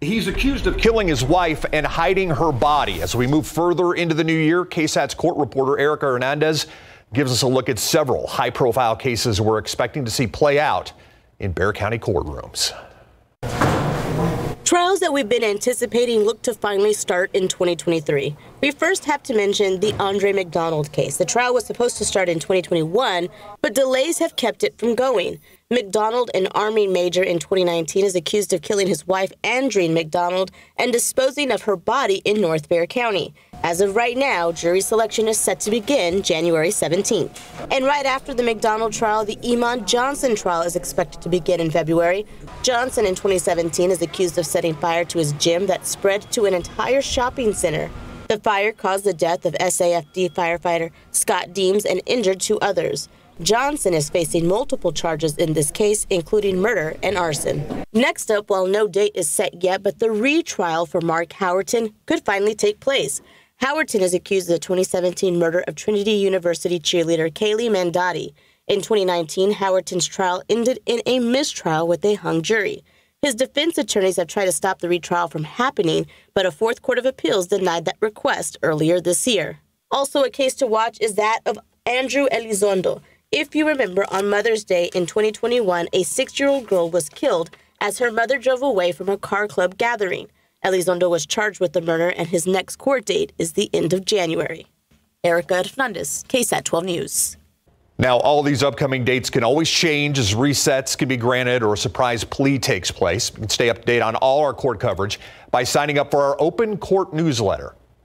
He's accused of killing his wife and hiding her body. As we move further into the new year, KSAT's court reporter Erica Hernandez gives us a look at several high profile cases we're expecting to see play out in Bexar County courtrooms. Trials that we've been anticipating look to finally start in 2023. We first have to mention the Andre McDonald case. The trial was supposed to start in 2021, but delays have kept it from going. McDonald, an Army major in 2019, is accused of killing his wife, Andreen McDonald, and disposing of her body in North Bexar County. As of right now, jury selection is set to begin January 17th. And right after the McDonald trial, the Emond Johnson trial is expected to begin in February. Johnson in 2017 is accused of setting fire to his gym that spread to an entire shopping center. The fire caused the death of SAFD firefighter Scott Deems and injured two others. Johnson is facing multiple charges in this case, including murder and arson. Next up, while no date is set yet, but the retrial for Mark Howerton could finally take place. Howerton is accused of the 2017 murder of Trinity University cheerleader Kaylee Mandotti. In 2019, Howerton's trial ended in a mistrial with a hung jury. His defense attorneys have tried to stop the retrial from happening, but a fourth court of appeals denied that request earlier this year. Also, a case to watch is that of Andrew Elizondo. If you remember, on Mother's Day in 2021, a six year old girl was killed as her mother drove away from a car club gathering. Elizondo was charged with the murder, and his next court date is the end of January. Erica Hernandez, KSAT 12 News. Now, all these upcoming dates can always change as resets can be granted or a surprise plea takes place. You can stay up to date on all our court coverage by signing up for our open court newsletter